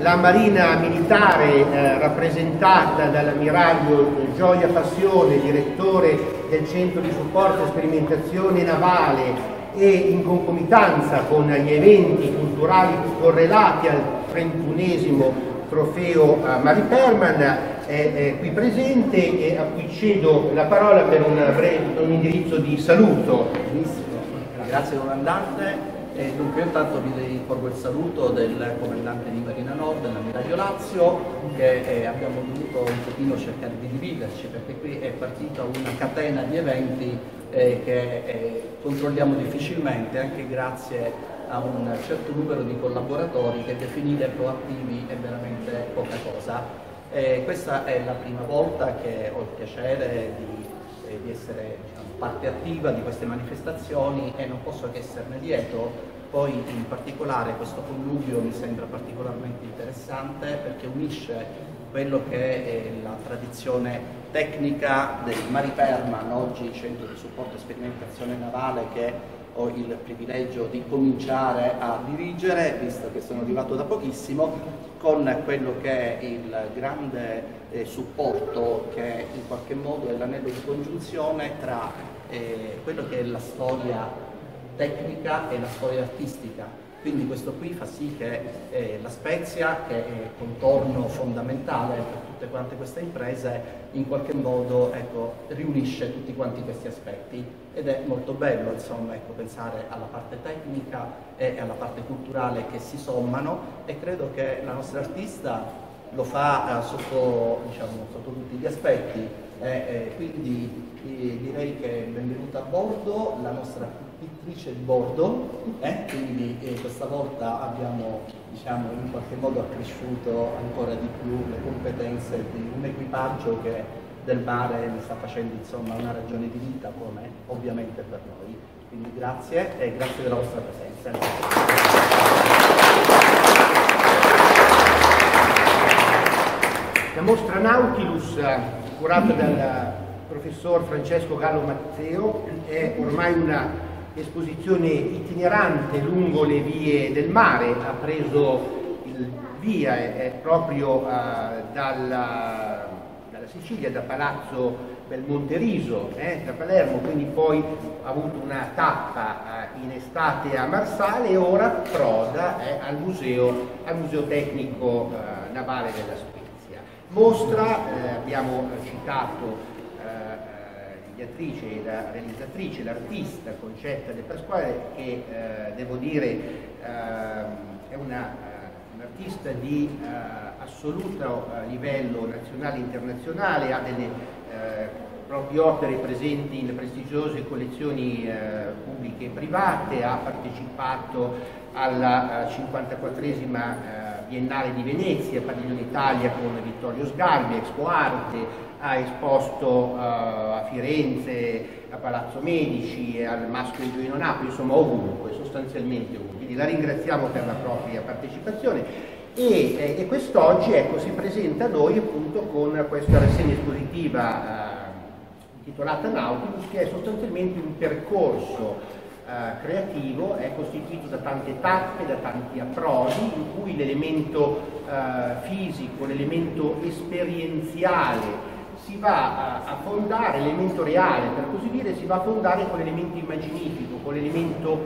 La Marina Militare, eh, rappresentata dall'ammiraglio Gioia Passione, direttore del Centro di Supporto e Sperimentazione Navale e in concomitanza con gli eventi culturali correlati al 31 trofeo eh, Mari Perman, è, è, qui presente e a cui cedo la parola per un, breve, un indirizzo di saluto. Grazie comandante. E dunque intanto vi porgo il saluto del comandante di Marina Nord, l'ammiraglio Lazio, che eh, abbiamo dovuto un pochino cercare di dividerci perché qui è partita una catena di eventi eh, che eh, controlliamo difficilmente anche grazie a un certo numero di collaboratori che definire proattivi è veramente poca cosa. questa è la prima volta che ho il piacere di, eh, di essere parte attiva di queste manifestazioni e non posso che esserne lieto. Poi in particolare questo connubio mi sembra particolarmente interessante perché unisce quello che è la tradizione tecnica del Mari Perman, oggi centro di supporto e sperimentazione navale che ho il privilegio di cominciare a dirigere, visto che sono arrivato da pochissimo, con quello che è il grande eh, supporto che in qualche modo è l'anello di congiunzione tra eh, quello che è la storia tecnica e la storia artistica. Quindi questo qui fa sì che eh, la Spezia, che è contorno fondamentale per tutte quante queste imprese, in qualche modo ecco, riunisce tutti quanti questi aspetti. Ed è molto bello insomma, ecco, pensare alla parte tecnica e alla parte culturale che si sommano. E credo che la nostra artista lo fa eh, sotto, diciamo, sotto, tutti gli aspetti. Eh, eh, quindi direi che benvenuta a bordo la nostra pittrice di bordo, eh? quindi eh, questa volta abbiamo diciamo, in qualche modo accresciuto ancora di più le competenze di un equipaggio che del mare ne sta facendo insomma, una ragione di vita come ovviamente per noi. Quindi grazie e grazie della vostra presenza. La mostra Nautilus, curata dal professor Francesco Gallo Matteo, è ormai una esposizione itinerante lungo le vie del mare, ha preso il via è, proprio uh, dalla, dalla, Sicilia, da Palazzo Belmonte Riso, eh, da Palermo, quindi poi ha avuto una tappa uh, in estate a Marsale e ora proda eh, al, museo, al, museo, Tecnico uh, Navale della Spezia. Mostra, abbiamo citato l'ideatrice e la realizzatrice, l'artista Concetta De Pasquale che eh, devo dire eh, è una, uh, un artista di uh, assoluto uh, livello nazionale e internazionale, ha delle proprie opere presenti in prestigiose collezioni pubbliche e private, ha partecipato alla 54esima Biennale di Venezia, Padiglione Italia con Vittorio Sgarbi, Expo Arte, ha esposto uh, a Firenze, a Palazzo Medici, al Maschio Gioino Napoli, insomma ovunque, sostanzialmente ovunque. Quindi la ringraziamo per la propria partecipazione e, eh, e quest'oggi ecco, si presenta a noi appunto con questa rassegna espositiva uh, intitolata Nautilus che è sostanzialmente un percorso Uh, creativo è costituito da tante tappe, da tanti approdi, in cui l'elemento uh, fisico, l'elemento esperienziale si va a, a fondare l'elemento reale, per così dire, si va a fondare con l'elemento immaginifico, con l'elemento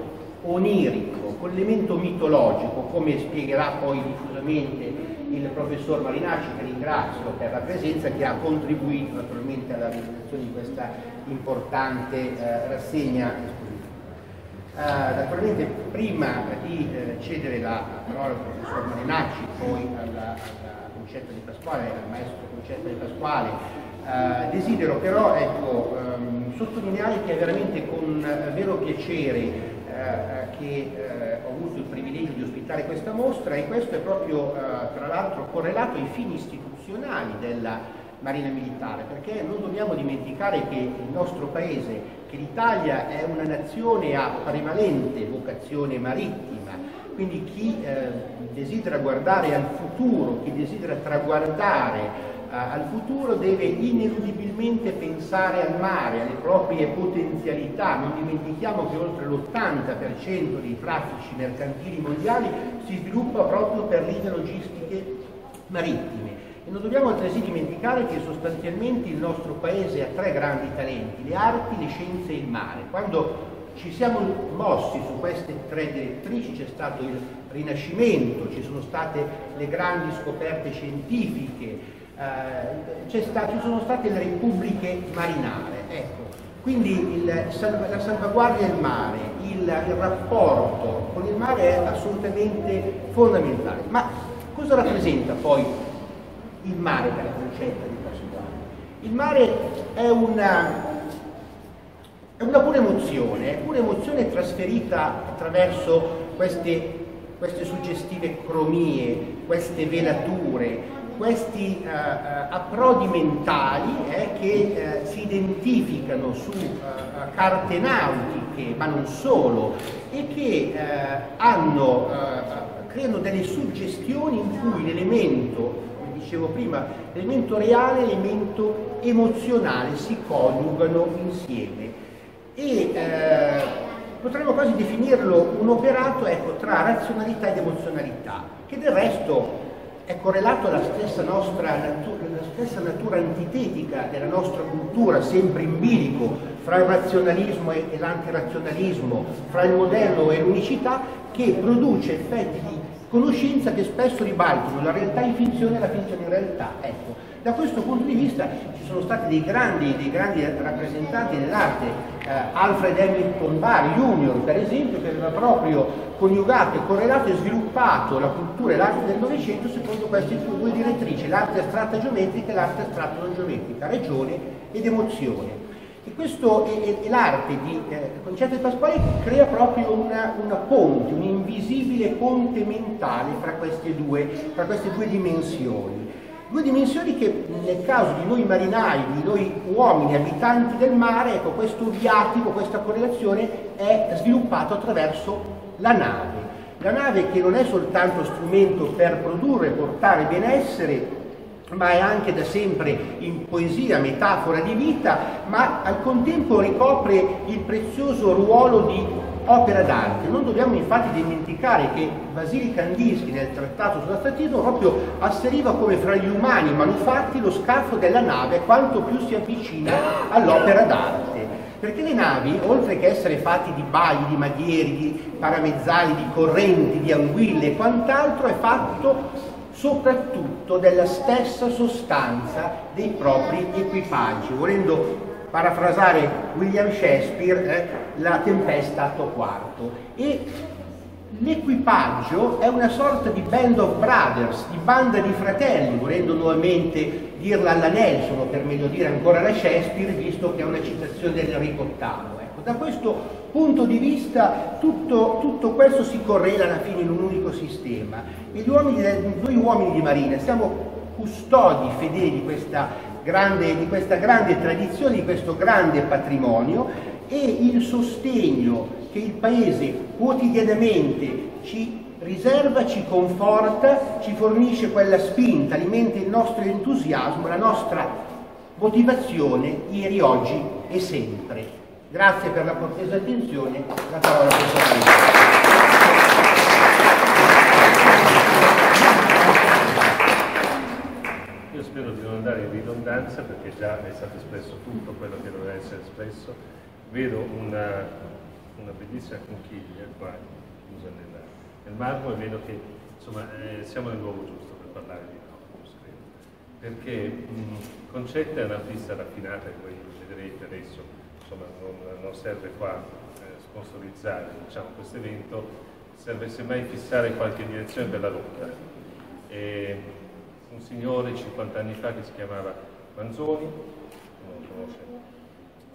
onirico, con l'elemento mitologico, come spiegherà poi diffusamente il professor Marinacci, che ringrazio per la presenza, che ha contribuito naturalmente alla realizzazione di questa importante eh, rassegna naturalmente prima di uh, cedere la parola al professor Marinacci, poi alla, alla di Pasquale, al maestro Concetta di Pasquale, Uh, desidero però ecco, um, sottolineare che è veramente con vero piacere uh, che ho avuto il privilegio di ospitare questa mostra e questo è proprio tra l'altro correlato ai fini istituzionali della Marina Militare, perché non dobbiamo dimenticare che il nostro paese, che l'Italia è una nazione a prevalente vocazione marittima, quindi chi desidera guardare al futuro, chi desidera traguardare al futuro deve ineludibilmente pensare al mare, alle proprie potenzialità. Non dimentichiamo che oltre l'80% dei traffici mercantili mondiali si sviluppa proprio per linee logistiche marittime. E non dobbiamo altresì dimenticare che sostanzialmente il nostro paese ha tre grandi talenti, le arti, le scienze e il mare. Quando ci siamo mossi su queste tre direttrici, c'è stato il Rinascimento, ci sono state le grandi scoperte scientifiche, eh, stato, ci sono state le repubbliche marinare. Ecco. Quindi il, la salvaguardia del mare, il, il rapporto con il mare è assolutamente fondamentale. Ma cosa rappresenta poi il mare per la concetta di Pasquale? Il mare è una, è una pura emozione, è pura emozione trasferita attraverso queste, queste suggestive cromie, queste velature, questi uh, uh, approdi mentali eh, che uh, si identificano su carte nautiche, ma non solo, e che hanno, creano delle suggestioni in cui l'elemento, dicevo prima, l'elemento reale e l'elemento emozionale si coniugano insieme. E potremmo quasi definirlo un operato ecco, tra razionalità ed emozionalità, che del resto è correlato alla stessa, nostra natura, stessa natura antitetica della nostra cultura, sempre in bilico fra il razionalismo e l'antirazionalismo, fra il modello e l'unicità, che produce effetti di conoscenza che spesso ribaltano la realtà in finzione e la finzione in realtà. Ecco, da questo punto di vista ci sono stati dei grandi, dei grandi rappresentanti dell'arte, eh, Alfred Hamilton Barr Jr. per esempio, che aveva proprio coniugato, correlato e sviluppato la cultura e l'arte del Novecento secondo queste due direttrici, l'arte astratta geometrica e l'arte astratta non geometrica, ragione ed emozione. E, questo, e, e l'arte di eh, Concetto di Pasquale crea proprio una, una, ponte, un invisibile ponte mentale fra queste due, fra queste due dimensioni. Due dimensioni che nel caso di noi marinai, di noi uomini abitanti del mare, ecco, questo viatico, questa correlazione è sviluppato attraverso la nave. La nave che non è soltanto strumento per produrre portare benessere, ma è anche da sempre in poesia, metafora di vita, ma al contempo ricopre il prezioso ruolo di opera d'arte. Non dobbiamo infatti dimenticare che Vasili Kandinsky nel trattato sulla sull'astratismo proprio asseriva come fra gli umani manufatti lo scafo della nave quanto più si avvicina all'opera d'arte. Perché le navi, oltre che essere fatte di bagli, di maghieri, di paramezzali, di correnti, di anguille e quant'altro, è fatto soprattutto della stessa sostanza dei propri equipaggi, volendo parafrasare William Shakespeare, eh, la tempesta atto quarto. E l'equipaggio è una sorta di band of brothers, di banda di fratelli, volendo nuovamente dirla alla Nelson, per meglio dire ancora la Shakespeare, visto che è una citazione dell'Enrico VIII. Ecco, da questo punto di vista tutto, tutto, questo si correla alla fine in un unico sistema. E uomini, noi uomini di Marina siamo custodi fedeli di questa grande, di questa grande tradizione, di questo grande patrimonio e il sostegno che il Paese quotidianamente ci riserva, ci conforta, ci fornisce quella spinta, alimenta il nostro entusiasmo, la nostra motivazione ieri, oggi e sempre. Grazie per la cortesa attenzione, la parola a professor spero di non andare in ridondanza perché già è stato espresso tutto quello che doveva essere espresso. Vedo una, una bellissima conchiglia qua, chiusa nel, nel marmo e vedo che insomma, eh, siamo nel luogo giusto per parlare di Nautilus, Perché mh, Concetta è un'artista raffinata che voi vedrete adesso, insomma non, non serve qua eh, sponsorizzare diciamo, questo evento, serve semmai fissare qualche direzione per la rotta. E, un signore 50 anni fa che si chiamava Manzoni, non lo conosce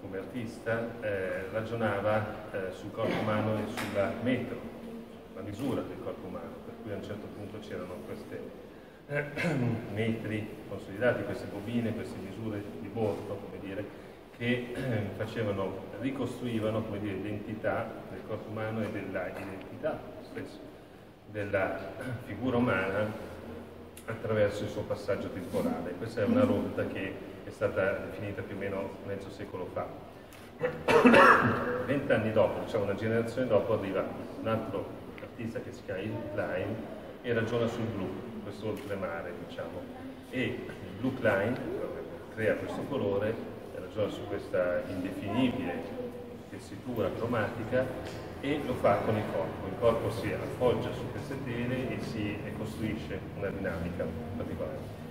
come artista, eh, ragionava eh, sul corpo umano e sulla metro, la misura del corpo umano, per cui a un certo punto c'erano questi eh, metri consolidati, queste bobine, queste misure di bordo, come dire, che eh, facevano, ricostruivano l'entità del corpo umano e dell'identità stesso della figura umana attraverso il suo passaggio temporale. Questa è una rotta che è stata definita più o meno mezzo secolo fa. Vent'anni dopo, diciamo una generazione dopo, arriva un altro artista che si chiama Line e ragiona sul blu, questo oltremare, diciamo. E il blue line crea questo colore, ragiona su questa indefinibile tessitura cromatica e lo fa con il corpo. Il corpo si appoggia su queste tele e si e costruisce una dinamica particolare.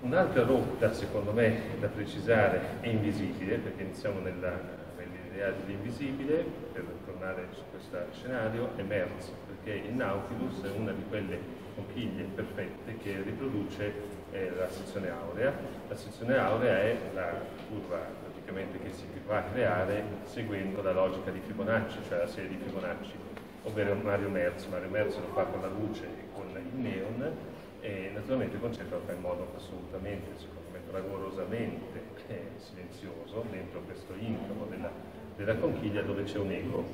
Un'altra rotta, secondo me, da precisare è invisibile, perché iniziamo nell'idea dell'invisibile, per tornare su questo scenario, è Merz, perché il Nautilus è una di quelle conchiglie perfette che riproduce eh, la sezione aurea. La sezione aurea è la curva praticamente che si va a creare seguendo la logica di Fibonacci, cioè la serie di Fibonacci, ovvero Mario Merz. Mario Merz lo fa con la luce e con il neon e naturalmente il concetto lo fa in modo assolutamente, secondo me, fragorosamente eh, silenzioso dentro questo incavo della, della conchiglia dove c'è un eco.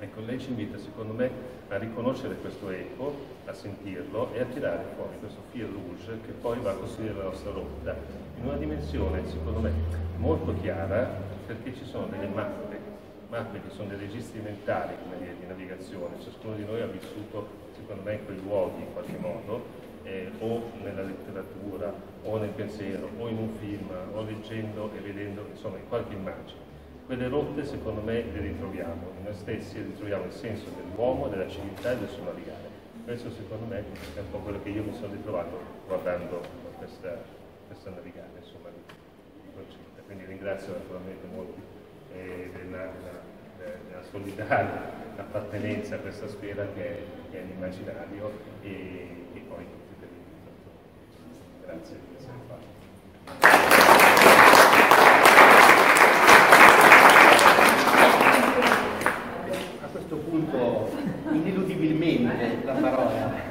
Ecco, lei ci invita, secondo me, a riconoscere questo eco, a sentirlo e a tirare fuori questo fil rouge che poi va a costruire la nostra rotta in una dimensione, secondo me, molto chiara perché ci sono delle mappe, mappe che sono dei registri mentali come dire, di navigazione, ciascuno di noi ha vissuto, secondo me, in quei luoghi in qualche modo, eh, o nella letteratura, o nel pensiero, o in un film, o leggendo e vedendo, insomma, in qualche immagine quelle rotte secondo me le ritroviamo in noi stessi, ritroviamo il senso dell'uomo, della civiltà e del suo navigare. Questo secondo me è un po' quello che io mi sono ritrovato guardando questa, questa navigare insomma, di, Concetta. Quindi ringrazio naturalmente molti eh, della, della, della, solidale appartenenza a questa sfera che è, che è l'immaginario e, e, poi tutti per l'invito. Grazie di essere qua. ineludibilmente la parola.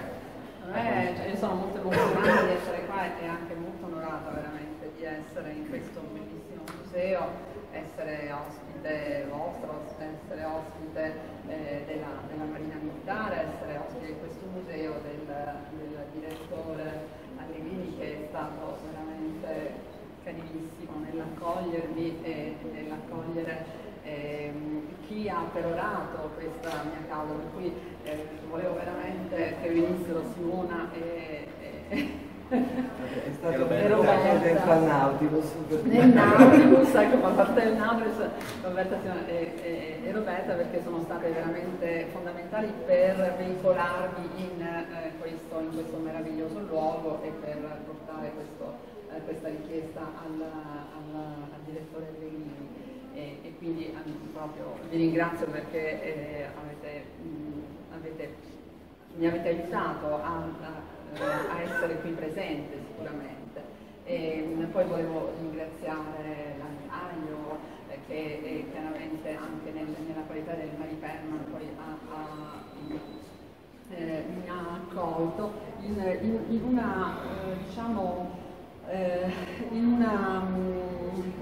Eh, cioè, io sono molto emozionata di essere qua e anche molto onorata veramente di essere in questo bellissimo museo, essere ospite vostro, essere ospite eh, della, della, Marina Militare, essere ospite di questo museo del, del direttore Allegrini che è stato veramente carinissimo nell'accogliermi e nell'accogliere eh, chi ha perorato questa mia causa, per cui eh, volevo veramente che venissero Simona e, e è stato portato dentro al Nautilus nel Nautilus ecco fa parte del Nautilus Roberta e, e, e, Roberta perché sono state veramente fondamentali per veicolarvi in, eh, questo, in questo, meraviglioso luogo e per portare questo, eh, questa richiesta al, al, al direttore Allegrini e, e quindi proprio vi ringrazio perché eh, avete, mh, avete, mi avete aiutato a, a, a, essere qui presente sicuramente. E, mh, poi volevo ringraziare l'Antaglio eh, che eh, chiaramente anche nel, nella qualità del Mari Perman poi ha, eh, mi ha accolto in, in, in una, eh, diciamo, eh, in una mh,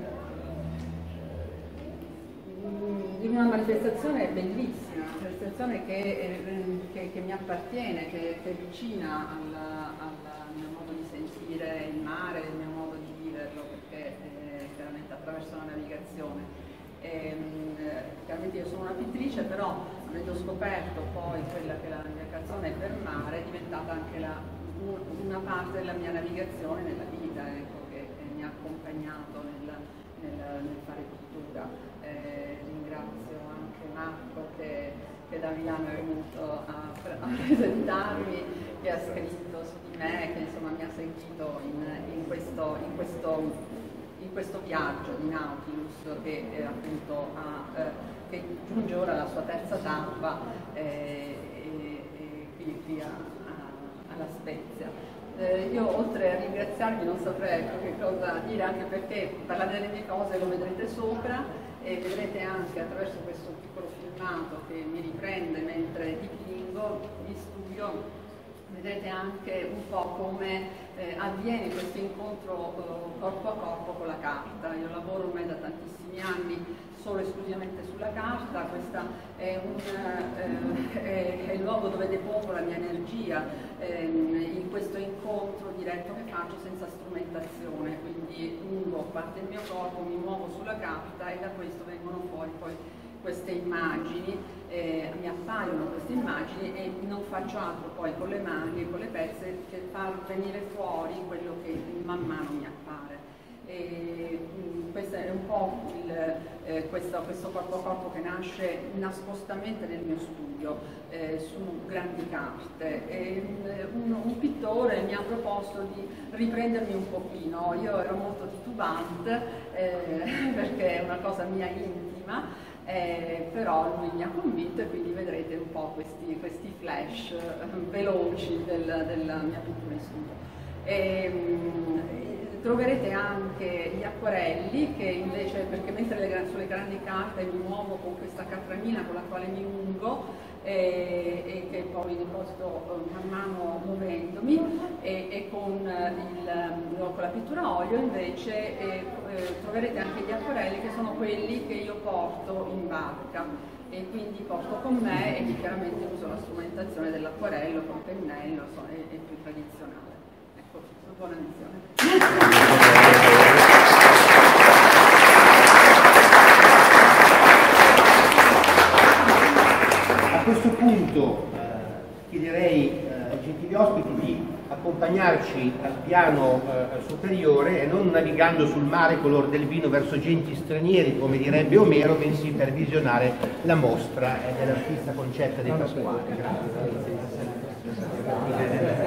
di una manifestazione bellissima, una manifestazione che, eh, che, che mi appartiene, che, è vicina al, al, mio modo di sentire il mare, il mio modo di viverlo, perché eh, chiaramente attraverso la navigazione. E, ehm, chiaramente io sono una pittrice, però avendo scoperto poi quella che è la navigazione per mare, è diventata anche la, una parte della mia navigazione nella vita, ecco, che, che mi ha accompagnato nel, nel, nel fare pittura eh, ringrazio anche Marco che, Milano è venuto a, a, presentarmi, che ha scritto su di me, che insomma mi ha sentito in, in, questo, in, questo, in questo, viaggio di Nautilus che eh, appunto ha, eh, che giunge ora alla sua terza tappa eh, qui, qui a, alla Spezia. Eh, io oltre a ringraziarvi non saprei che cosa dire, anche perché parlare delle mie cose lo vedrete sopra, e vedrete anche attraverso questo piccolo filmato che mi riprende mentre dipingo in studio vedrete anche un po' come eh, avviene questo incontro eh, corpo a corpo con la carta. Io lavoro ormai da tantissimi anni solo e esclusivamente sulla carta, questa è eh, è, è il luogo dove depongo la mia energia ehm, in questo incontro diretto che faccio senza strumentazione, quindi lungo parte il mio corpo, mi muovo sulla carta e da questo vengono fuori poi queste immagini, eh, mi appaiono queste immagini e non faccio altro poi con le mani e con le pezze che far venire fuori quello che man mano mi appare. E, mh, questo è un po' il, eh, questo, questo, corpo a corpo che nasce nascostamente nel mio studio eh, su grandi carte. E, un, un, pittore mi ha proposto di riprendermi un pochino, io ero molto titubante eh, perché è una cosa mia intima eh, però lui mi ha convinto e quindi vedrete un po' questi, questi flash eh, veloci del, della mia pittura in studio. E, mh, troverete anche gli acquarelli che invece, perché mentre le, sulle grandi carte mi muovo con questa catramina con la quale mi ungo, e, e che poi deposito man mano muovendomi e, e con, il, con, la pittura a olio invece eh, eh, troverete anche gli acquarelli che sono quelli che io porto in barca e quindi porto con me e chiaramente uso la strumentazione dell'acquarello con pennello, so, è, è, più tradizionale. Ecco, buona lezione. Questo punto eh, chiederei eh, ai gentili ospiti di accompagnarci al piano eh, superiore e non navigando sul mare color del vino verso genti stranieri, come direbbe Omero, bensì per visionare la mostra eh, dell'artista Concetta dei Pasquale. Grazie.